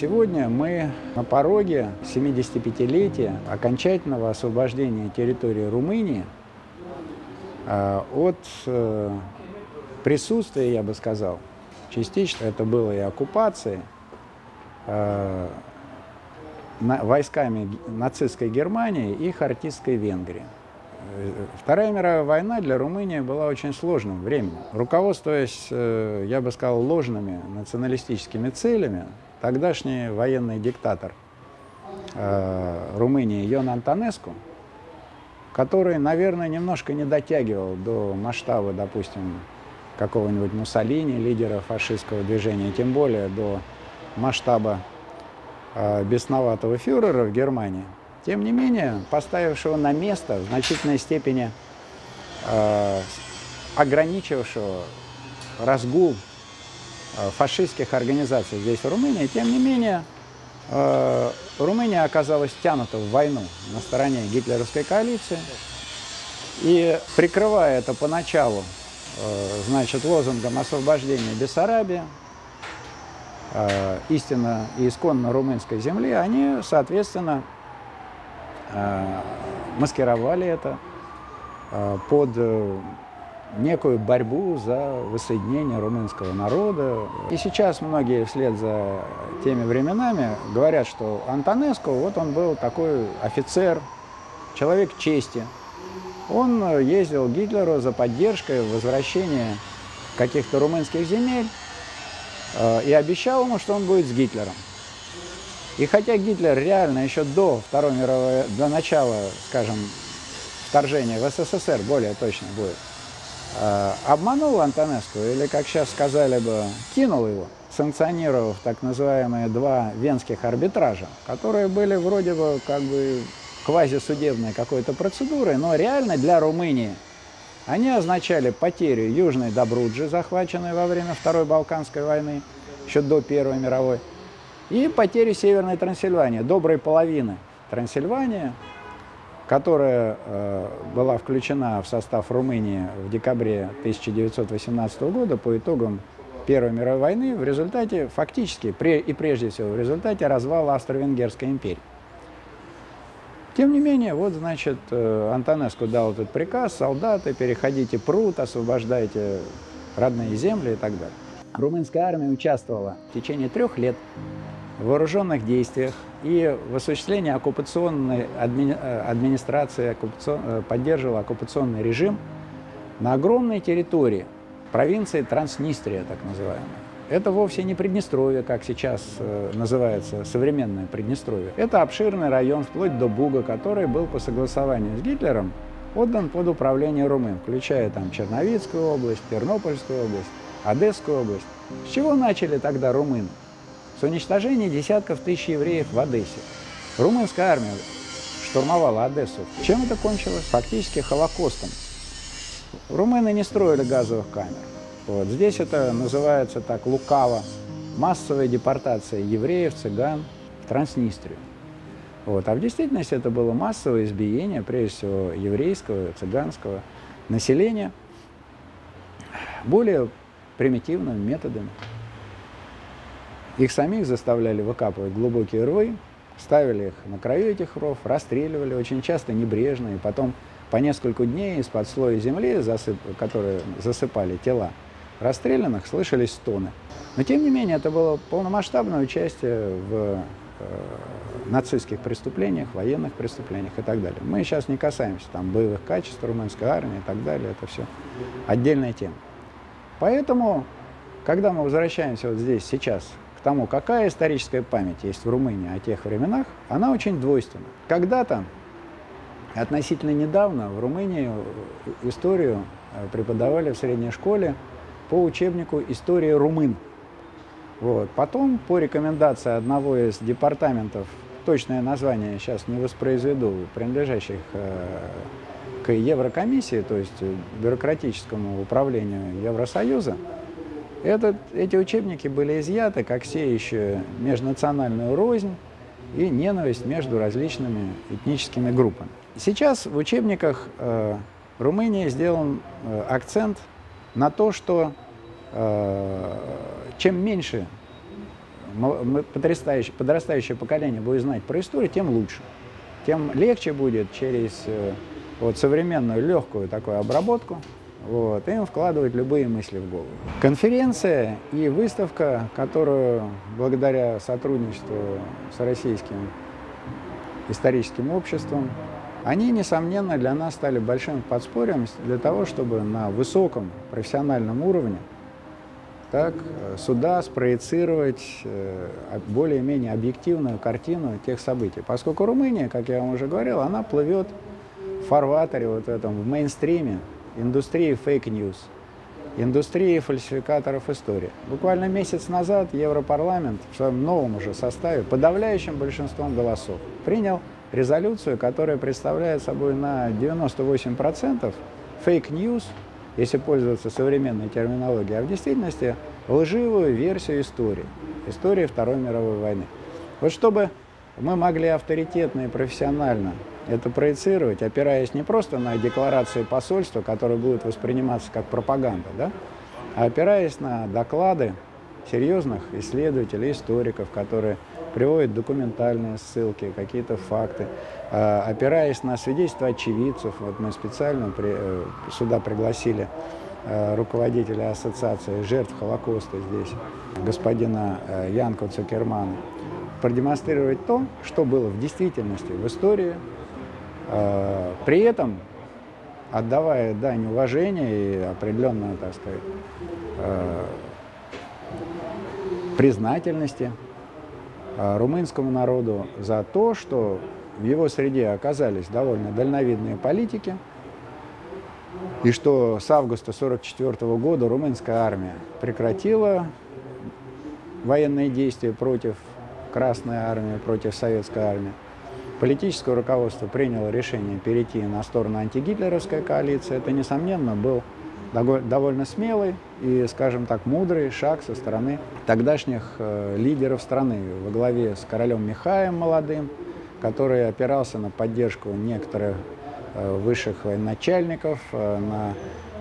Сегодня мы на пороге 75-летия окончательного освобождения территории Румынии э, от э, присутствия, я бы сказал, частично это было и оккупацией, э, войсками нацистской Германии и хартистской Венгрии. Вторая мировая война для Румынии была очень сложным временем. Руководствуясь, я бы сказал, ложными националистическими целями, тогдашний военный диктатор э, Румынии Йон Антонеску, который, наверное, немножко не дотягивал до масштаба, допустим, какого-нибудь Муссолини, лидера фашистского движения, тем более до масштаба э, бесноватого фюрера в Германии, тем не менее, поставившего на место в значительной степени э, ограничившего разгул фашистских организаций здесь, в Румынии. Тем не менее, э, Румыния оказалась втянута в войну на стороне гитлеровской коалиции. И прикрывая это поначалу, э, значит, лозунгом освобождения Бессарабии, истинно и исконно румынской земли, они, соответственно, маскировали это под некую борьбу за воссоединение румынского народа. И сейчас многие вслед за теми временами говорят, что Антонеско, вот он был такой офицер, человек чести. Он ездил к Гитлеру за поддержкой возвращения каких-то румынских земель э, и обещал ему, что он будет с Гитлером. И хотя Гитлер реально еще до Второй мировой, до начала, скажем, вторжения в СССР, более точно будет, обманул Антонеску, или, как сейчас сказали бы, кинул его, санкционировав так называемые два венских арбитража, которые были вроде бы как бы квазисудебной какой-то процедурой, но реально для Румынии. Они означали потерю Южной Добруджи, захваченной во время Второй Балканской войны, еще до Первой мировой, и потерю Северной Трансильвании, доброй половины Трансильвании, которая э, была включена в состав Румынии в декабре 1918 года по итогам Первой мировой войны в результате, фактически, и прежде всего, в результате развала Австро-Венгерской империи. Тем не менее, вот, значит, э, Антонеску дал этот приказ, солдаты, переходите пруд, освобождайте родные земли и так далее. Румынская армия участвовала в течение трех лет вооруженных действиях и в осуществлении оккупационной адми... Э, администрации оккупацион... Э, поддерживала оккупационный режим на огромной территории провинции Транснистрия, так называемая. Это вовсе не Приднестровье, как сейчас э, называется современное Приднестровье. Это обширный район, вплоть до Буга, который был по согласованию с Гитлером отдан под управление румын, включая там Черновицкую область, Тернопольскую область, Одесскую область. С чего начали тогда румыны? С уничтожения десятков тысяч евреев в Одессе. Румынская армия штурмовала Одессу. Чем это кончилось? Фактически Холокостом. Румыны не строили газовых камер. Вот. Здесь это называется так лукаво. Массовая депортация евреев, цыган в Транснистрию. Вот. А в действительности это было массовое избиение, прежде всего, еврейского, цыганского населения более примитивными методами. Их самих заставляли выкапывать глубокие рвы, ставили их на краю этих рвов, расстреливали очень часто небрежно, и потом по несколько дней из-под слоя земли, засып... которые засыпали тела расстрелянных, слышались стоны. Но тем не менее это было полномасштабное участие в э, нацистских преступлениях, военных преступлениях и так далее. Мы сейчас не касаемся там боевых качеств румынской армии и так далее, это все отдельная тема. Поэтому, когда мы возвращаемся вот здесь сейчас к тому, какая историческая память есть в Румынии о тех временах, она очень двойственна. Когда-то, относительно недавно, в Румынии историю э, преподавали в средней школе по учебнику «История румын». Вот. Потом, по рекомендации одного из департаментов, точное название сейчас не воспроизведу, принадлежащих э, к Еврокомиссии, то есть бюрократическому управлению Евросоюза, этот, эти учебники были изъяты, как сеющие межнациональную рознь и ненависть между различными этническими группами. Сейчас в учебниках э, Румынии сделан э, акцент на то, что э, чем меньше подрастающее, подрастающее поколение будет знать про историю, тем лучше. Тем легче будет через э, вот, современную легкую такую обработку вот, им вкладывать любые мысли в голову. Конференция и выставка, которую благодаря сотрудничеству с российским историческим обществом, они, несомненно, для нас стали большим подспорьем для того, чтобы на высоком профессиональном уровне так, сюда спроецировать э, более-менее объективную картину тех событий. Поскольку Румыния, как я вам уже говорил, она плывет в фарватере вот этом, в мейнстриме индустрии fake news, индустрии фальсификаторов истории. Буквально месяц назад Европарламент в своем новом уже составе подавляющим большинством голосов принял резолюцию, которая представляет собой на 98% fake news, если пользоваться современной терминологией, а в действительности лживую версию истории, истории Второй мировой войны. Вот чтобы мы могли авторитетно и профессионально это проецировать, опираясь не просто на декларации посольства, которые будут восприниматься как пропаганда, да, а опираясь на доклады серьезных исследователей, историков, которые приводят документальные ссылки, какие-то факты, а, опираясь на свидетельства очевидцев. Вот мы специально при, э, сюда пригласили э, руководителя ассоциации жертв Холокоста здесь, господина э, Янко Цукермана, продемонстрировать то, что было в действительности в истории, Э, при этом отдавая дань уважения и определенную, так сказать, э, признательности э, румынскому народу за то, что в его среде оказались довольно дальновидные политики, и что с августа 1944 года румынская армия прекратила военные действия против Красной армии, против Советской армии, Политическое руководство приняло решение перейти на сторону антигитлеровской коалиции. Это, несомненно, был довольно смелый и, скажем так, мудрый шаг со стороны тогдашних э, лидеров страны во главе с королем Михаем молодым, который опирался на поддержку некоторых э, высших военачальников, э, на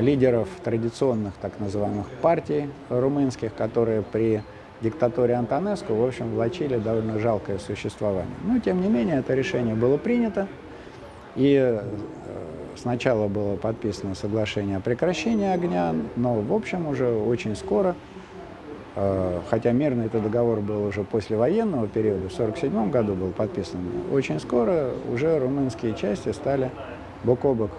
лидеров традиционных так называемых партий румынских, которые при диктатуре Антонеску, в общем, влачили довольно жалкое существование. Но, тем не менее, это решение было принято, и э, сначала было подписано соглашение о прекращении огня, но, в общем, уже очень скоро, э, хотя мирный этот договор был уже после военного периода, в 1947 году был подписан, очень скоро уже румынские части стали бок о бок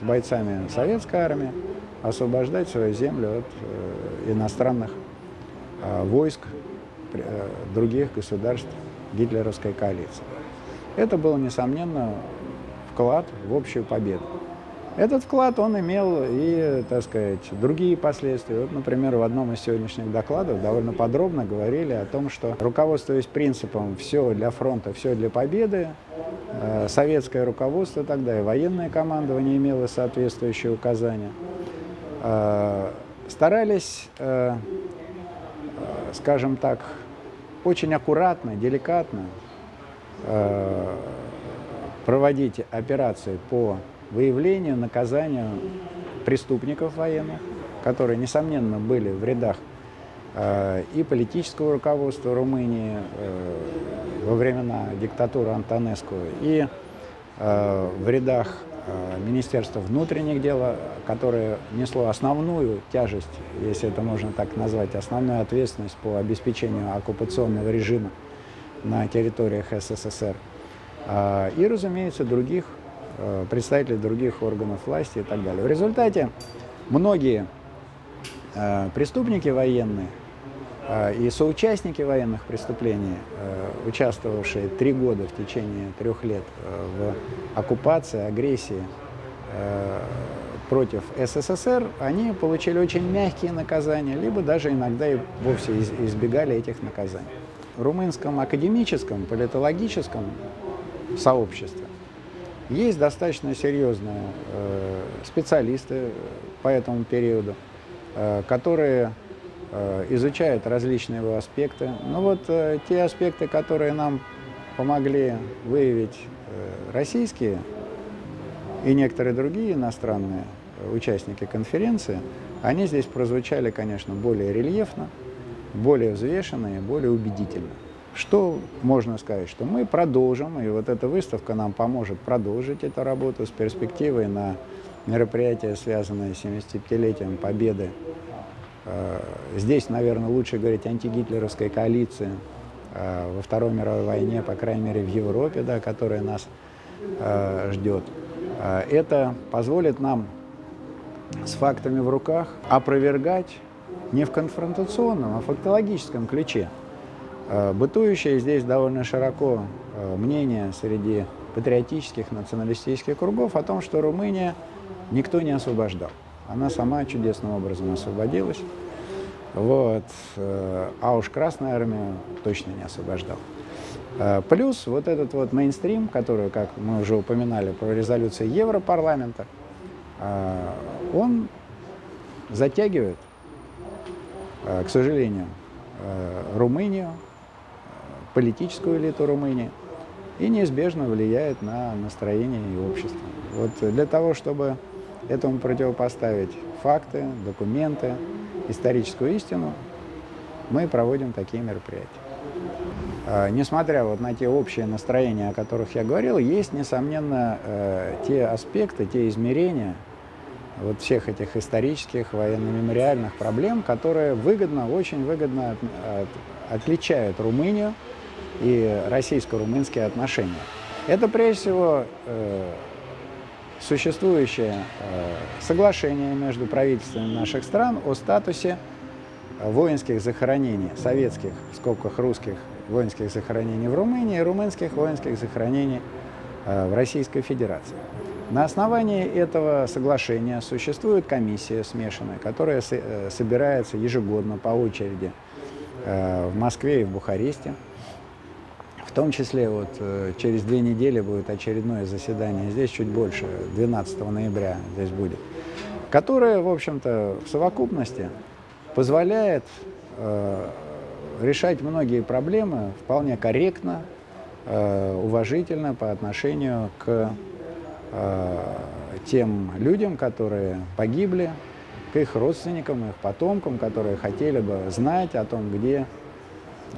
с бойцами советской армии освобождать свою землю от э, иностранных войск э, других государств гитлеровской коалиции. Это был, несомненно, вклад в общую победу. Этот вклад он имел и, так сказать, другие последствия. Вот, например, в одном из сегодняшних докладов довольно подробно говорили о том, что руководствуясь принципом «все для фронта, все для победы», э, советское руководство тогда и военное командование имело соответствующие указания, старались скажем так, очень аккуратно, деликатно э, проводить операции по выявлению, наказанию преступников военных, которые, несомненно, были в рядах э, и политического руководства Румынии э, во времена диктатуры Антонеску, и э, в рядах Министерство внутренних дел, которое несло основную тяжесть, если это можно так назвать, основную ответственность по обеспечению оккупационного режима на территориях СССР. А, и, разумеется, других э, представителей других органов власти и так далее. В результате многие э, преступники военные и соучастники военных преступлений, участвовавшие три года в течение трех лет в оккупации, агрессии э, против СССР, они получили очень мягкие наказания, либо даже иногда и вовсе избегали этих наказаний. В румынском академическом, политологическом сообществе есть достаточно серьезные э, специалисты по этому периоду, э, которые э, изучают различные его аспекты. Но вот э, те аспекты, которые нам помогли выявить Э, российские и некоторые другие иностранные участники конференции, они здесь прозвучали, конечно, более рельефно, более взвешенно и более убедительно. Что можно сказать? Что мы продолжим, и вот эта выставка нам поможет продолжить эту работу с перспективой на мероприятие, связанное с 75-летием Победы. Э, здесь, наверное, лучше говорить антигитлеровской коалиции э, во Второй мировой войне, по крайней мере, в Европе, да, которая нас э, ждет. Это позволит нам с фактами в руках опровергать не в конфронтационном, а в фактологическом ключе бытующее здесь довольно широко мнение среди патриотических, националистических кругов о том, что Румыния никто не освобождал. Она сама чудесным образом освободилась. Вот. Э, а уж Красная Армия точно не освобождала. Плюс вот этот вот мейнстрим, который, как мы уже упоминали, про резолюции Европарламента, он затягивает, к сожалению, Румынию политическую элиту Румынии и неизбежно влияет на настроение и общество. Вот для того, чтобы этому противопоставить факты, документы, историческую истину, мы проводим такие мероприятия. А, несмотря вот на те общие настроения, о которых я говорил, есть, несомненно, э, те аспекты, те измерения вот всех этих исторических, военно-мемориальных проблем, которые выгодно, очень выгодно отличают Румынию и российско-румынские отношения. Это прежде всего э, существующее э, соглашение между правительствами наших стран о статусе воинских захоронений, советских, в скобках русских воинских захоронений в Румынии и румынских воинских захоронений э, в Российской Федерации. На основании этого соглашения существует комиссия смешанная, которая э, собирается ежегодно по очереди э, в Москве и в Бухаресте. В том числе вот э, через две недели будет очередное заседание. Здесь, чуть больше, 12 ноября здесь будет, которое, в общем-то, в совокупности позволяет э, решать многие проблемы вполне корректно, э, уважительно по отношению к э, тем людям, которые погибли, к их родственникам, их потомкам, которые хотели бы знать о том, где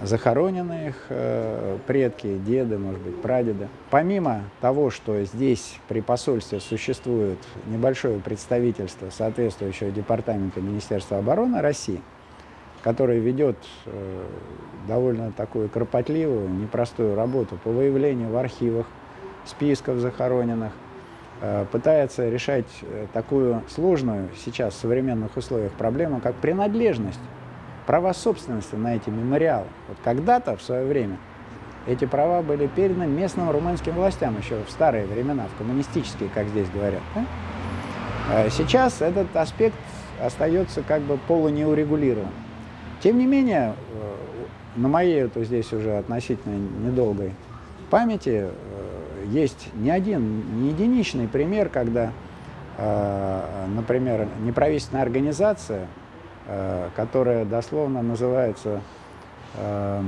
захоронены их э, предки, деды, может быть, прадеды. Помимо того, что здесь при посольстве существует небольшое представительство соответствующего департамента Министерства обороны России, которое ведет э, довольно такую кропотливую, непростую работу по выявлению в архивах списков захороненных, э, пытается решать такую сложную сейчас в современных условиях проблему, как принадлежность права собственности на эти мемориалы. Вот когда-то, в свое время, эти права были переданы местным румынским властям еще в старые времена, в коммунистические, как здесь говорят. Да? А сейчас этот аспект остается как бы полунеурегулирован. Тем не менее, э, на моей вот здесь уже относительно недолгой памяти э, есть не один, не единичный пример, когда, э, например, неправительственная организация которая дословно называется э,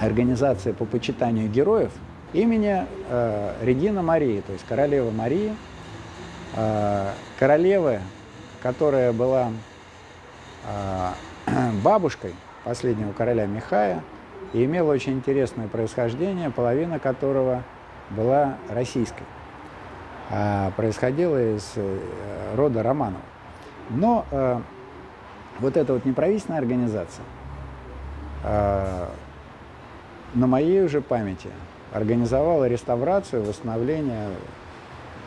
«Организация по почитанию героев» имени э, Регина Марии, то есть королевы Марии, королевы, которая была бабушкой последнего короля Михая и имела очень интересное происхождение, половина которого была российской, происходила из рода Романов. Но вот эта вот неправительственная организация э, на моей уже памяти организовала реставрацию, восстановление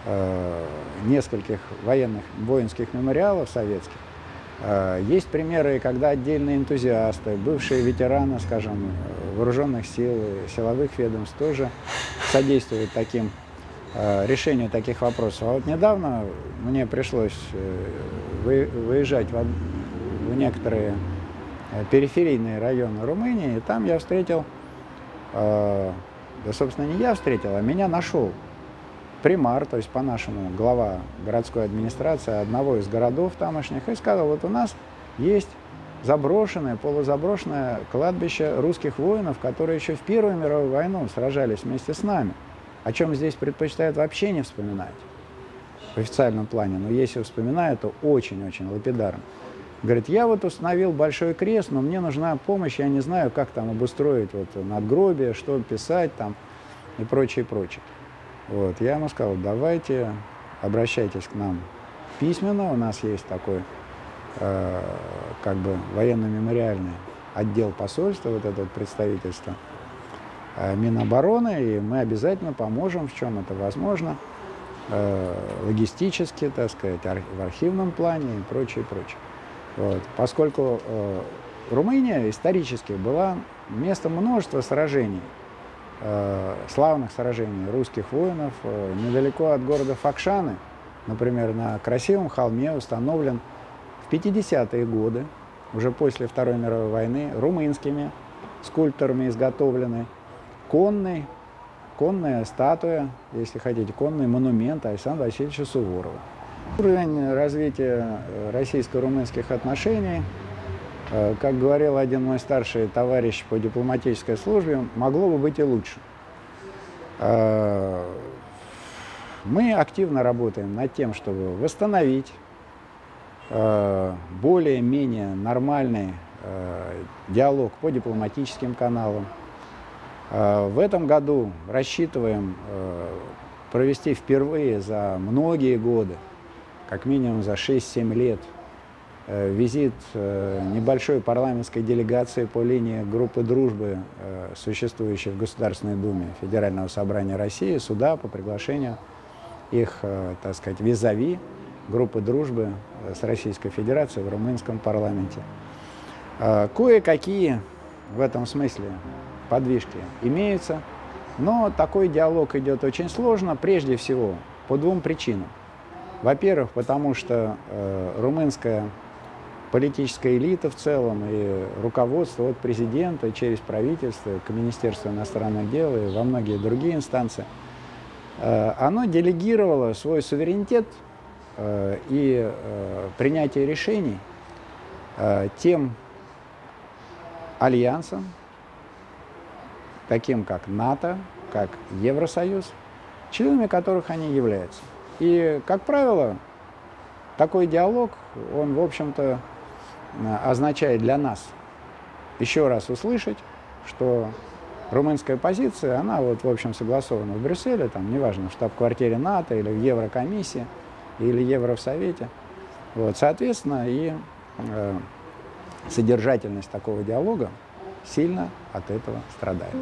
э, нескольких военных, воинских мемориалов советских. Э, есть примеры, когда отдельные энтузиасты, бывшие ветераны, скажем, вооруженных сил, силовых ведомств тоже содействуют таким решению таких вопросов. А вот недавно мне пришлось выезжать в в некоторые э, периферийные районы Румынии, и там я встретил, э, да, собственно, не я встретил, а меня нашел примар, то есть по-нашему глава городской администрации одного из городов тамошних, и сказал, вот у нас есть заброшенное, полузаброшенное кладбище русских воинов, которые еще в Первую мировую войну сражались вместе с нами, о чем здесь предпочитают вообще не вспоминать в официальном плане, но если вспоминают, то очень-очень лапидарно. Говорит, я вот установил большой крест, но мне нужна помощь, я не знаю, как там обустроить вот надгробие, что писать там и прочее, прочее. Вот, я ему сказал, давайте обращайтесь к нам письменно, у нас есть такой э, как бы военно-мемориальный отдел посольства, вот это вот представительство э, Минобороны, и мы обязательно поможем, в чем это возможно, э, логистически, так сказать, ар в архивном плане и прочее, прочее. Вот. Поскольку э, Румыния исторически была местом множества сражений, э, славных сражений русских воинов, э, недалеко от города Факшаны, например, на красивом холме установлен в 50-е годы, уже после Второй мировой войны, румынскими скульпторами изготовленный конный, конная статуя, если хотите, конный монумент Александра Васильевича Суворова. Уровень развития э, российско-румынских отношений, э, как говорил один мой старший товарищ по дипломатической службе, могло бы быть и лучше. Э, мы активно работаем над тем, чтобы восстановить более-менее нормальный диалог по дипломатическим каналам. В этом году рассчитываем провести впервые за многие годы как минимум за 6-7 лет э, визит э, небольшой парламентской делегации по линии группы дружбы, э, существующей в Государственной Думе Федерального собрания России, сюда по приглашению их, так сказать, визави группы дружбы с Российской Федерацией в румынском парламенте. Кое-какие в этом смысле подвижки имеются, но такой диалог идет очень сложно, прежде всего по двум причинам. Во-первых, потому что э, румынская политическая элита в целом и руководство от президента через правительство к Министерству иностранных дел и во многие другие инстанции, э, оно делегировало свой суверенитет э, и э, принятие решений э, тем альянсам, таким как НАТО, как Евросоюз, членами которых они являются. И, как правило, такой диалог, он, в общем-то, означает для нас еще раз услышать, что румынская позиция, она вот, в общем, согласована в Брюсселе, там, неважно, в штаб-квартире НАТО или в Еврокомиссии, или Евросовете. Вот, соответственно, и э, содержательность такого диалога сильно от этого страдает.